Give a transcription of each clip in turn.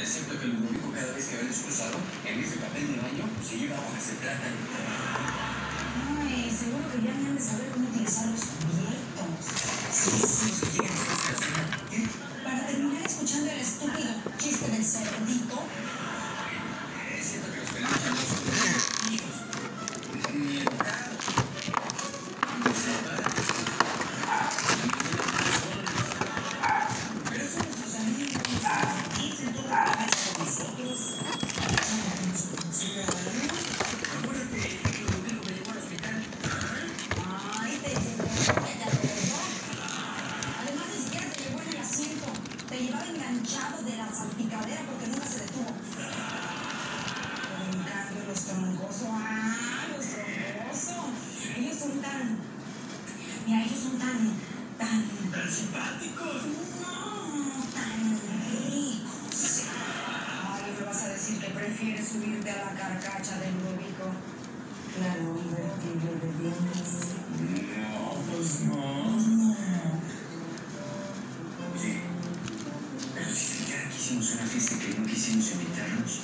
excepto que Ludovico cada vez que ve el excusado, en de papel de baño, se lleva hojas de plátano. Ay, seguro que ya me han de saber cómo utilizar los cubiertos. Sí, sí, sí, ¿qué es. Para terminar escuchando el estúpido chiste del cerdito, Te llevaba enganchado de la salpicadera porque nunca se detuvo. Pero en cambio, los troncosos, ah, los troncosos. Ellos son tan. Mira, ellos son tan. tan. Tan simpáticos. No, tan ricos. Ay, me vas a decir que prefieres subirte a la carcacha del Ludovico. Claro, invertible de fiesta que no quisimos invitarnos.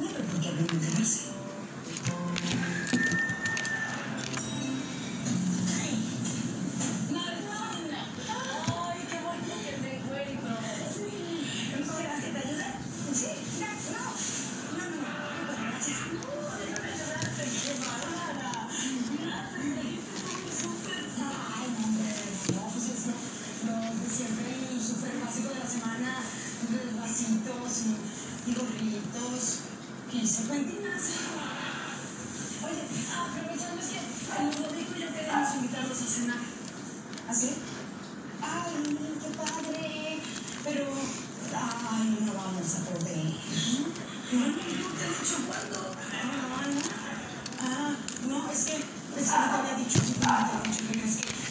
No me por qué habría enterarse. Vasitos y, y gorritos y serpentinas. Oye, aprovechando es que el Ludovico y yo queremos invitarlos a cenar. ¿Así? Ay, qué padre. Pero, ay, no vamos a poder. No, no, te he dicho cuándo. Ah, no. Ah, no, es que, es que no te había dicho, te había dicho, pero es que